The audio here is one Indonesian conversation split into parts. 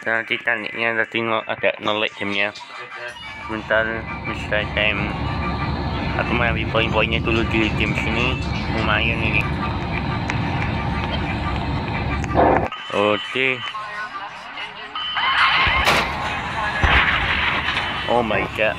Dan Titanicnya dah tengok agak nolak jamnya. Sebentar Mr. Time. Aku mau ambil poin-poinnya dulu di game sini. Lumayan ini. Okey. Oh my god.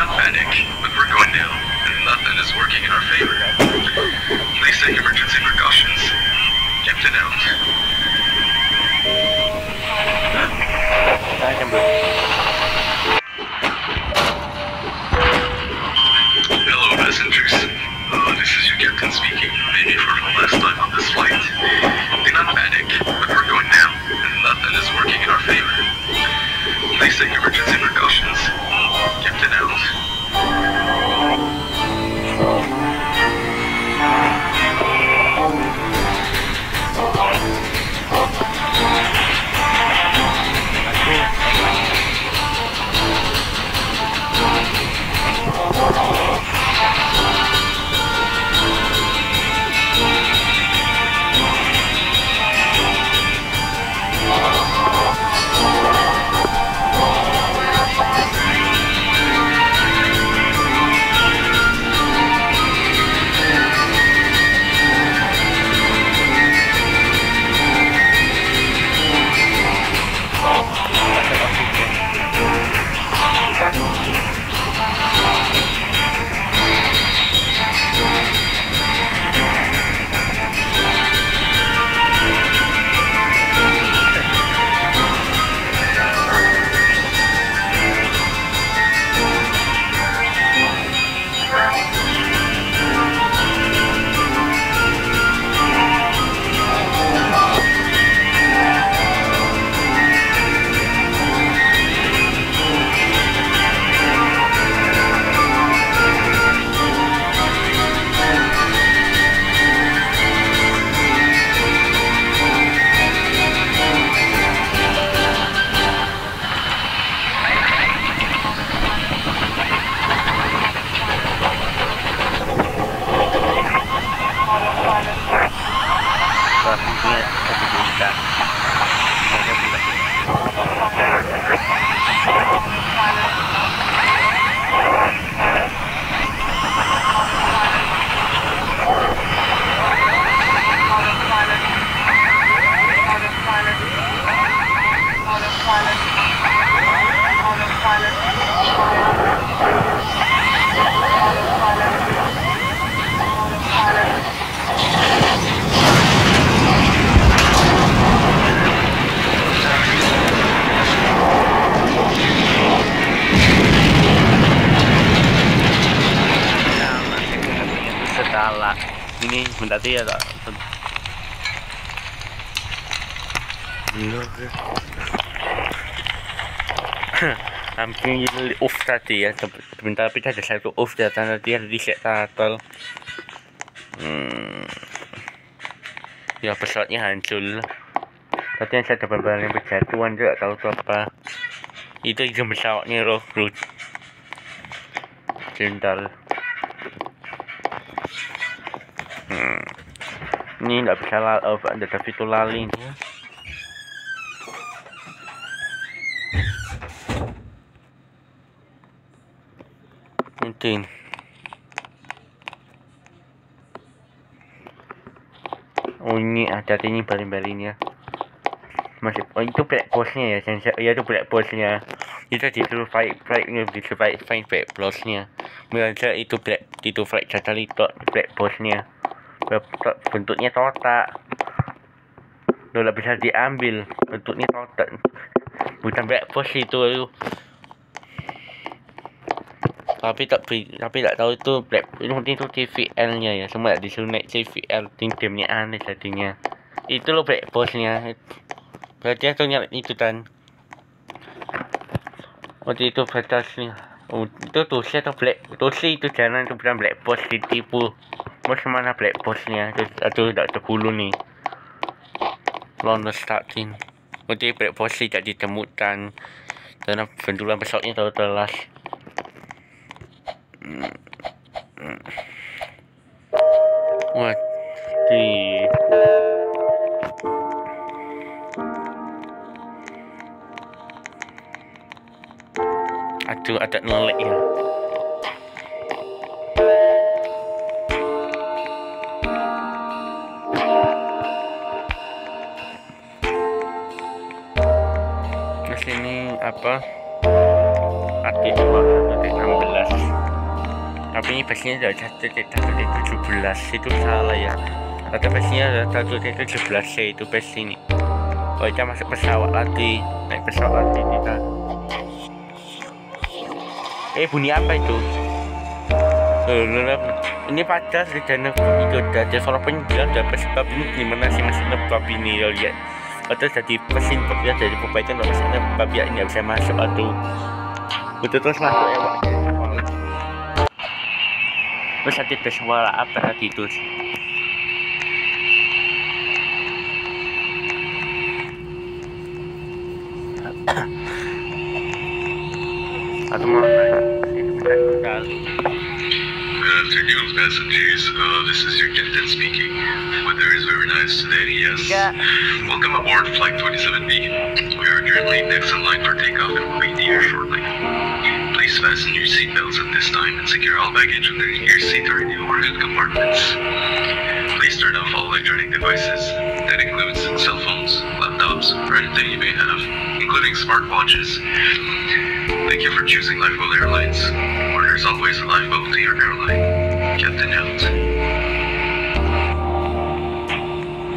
Not panic, but we're going down, and nothing is working in our favor. Please take emergency precautions. Captain out. Akan Hello, passengers. Uh, this is your captain speaking, maybe for the last time on this flight. Do not panic, but we're going down, and nothing is working in our favor. Please take emergency precautions. Captain out. Ini berarti ya tak. Hampir jadi off tadi ya. Sebentar tapi ada satu off data tadi ada di set hmm. Ya pesawatnya hancur. Tadi yang saya dapat barang berjatuhan juga tahu tu apa. Itu izin pesawatnya roh root Jental hmm. Ini nggak bisa lal oh, ada tapi itu lali nih Mungkin. Oh ini ada ini balik-baliknya masih oh itu black postnya ya sensor ya itu black postnya kita disuruh fight fight ini disuruh fight fight black postnya merasa itu black itu flight catal itu black Bentuk- bentuknya kotak Udah bisa diambil bentuknya kotak bukan black itu itu tapi tak pi- tapi tak tahu itu black itu TVL nya ya. Semua disuruh naik TVL timnya aneh jadinya. Itu loh black postnya berarti aku nyari itu kan waktu itu batasnya. Oh, itu tusi atau black? Tusi itu jangan itu bukan black post ditipu mau mana black itu aduh tak terpuluh nih. London starting waktu black post tidak ditemukan. Karena benturan pesawatnya terlalu telas wah di aduh ada nolek ya sini apa? Adik dua adik 16 tapi ini satu tujuh belas. Itu salah ya. Ada basinya ada satu tujuh belas c itu base ini oh kita masuk pesawat lagi. Naik pesawat lagi kita. Eh bunyi apa itu? Ini pada rencana itu ada developernya bilang ada sebab ini. Gimana sih masih ngebab ini? Lihat atau jadi mesin ya dari perbaikan misalnya bab ya nggak bisa masuk atau betul terus masuk ya Pak. terus nanti tes suara apa tadi itu atau mau bisa sekali afternoon, passengers. Uh, this is your captain speaking. Weather is very nice today, yes. Yeah. Welcome aboard Flight 27B. We are currently next in line for takeoff and will be near shortly. Please fasten your seatbelts at this time and secure all baggage underneath your seat or in the overhead compartments. Please turn off all electronic devices. That includes cell phones, laptops, or anything you may have, including smartwatches. Thank you for choosing Lifeboat Airlines, where there's always a lifeboat to your airline. Captain out.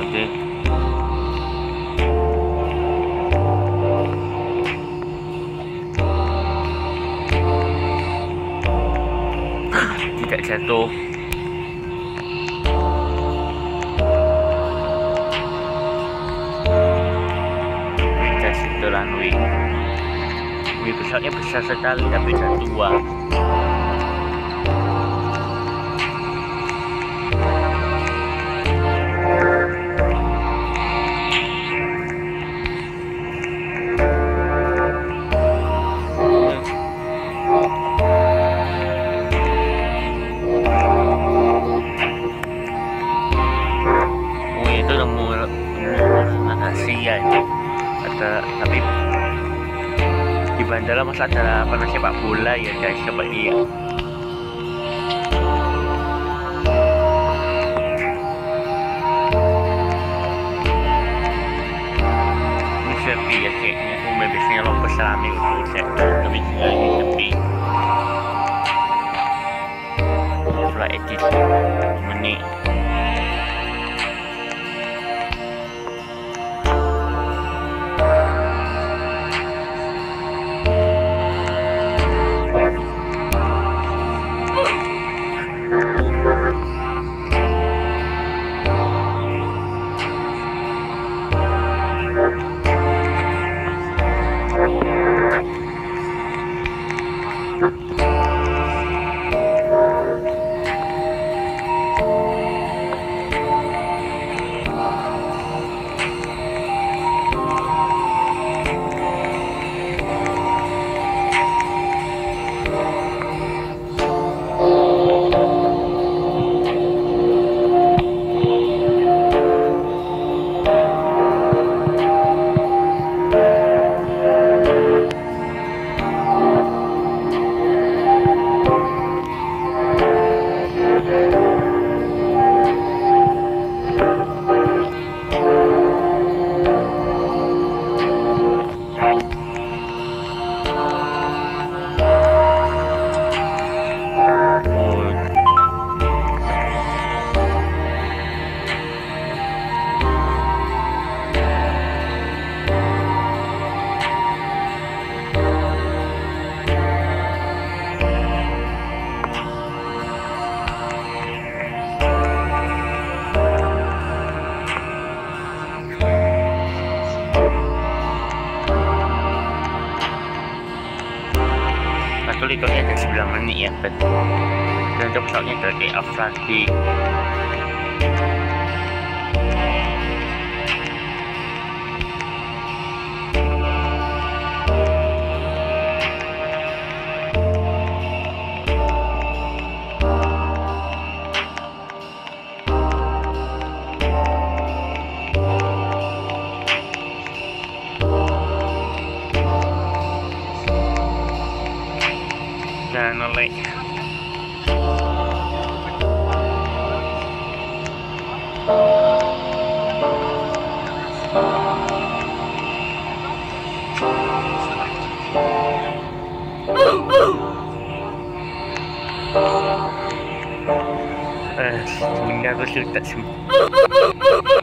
oke tidak jatuh. Gas itu runway. Wih pesawatnya besar sekali tapi udah tua di bandara masa ada apa namanya sepak bola ya guys coba lihat ini sepi ya kayaknya umumnya biasanya lompat selami sektor tapi ini sepi. Flight edit menit Liturnya ada 9 menit ya betul. Dan untuk pesawatnya dari take off lagi balik Eh, bunda aku sudah tak sempat.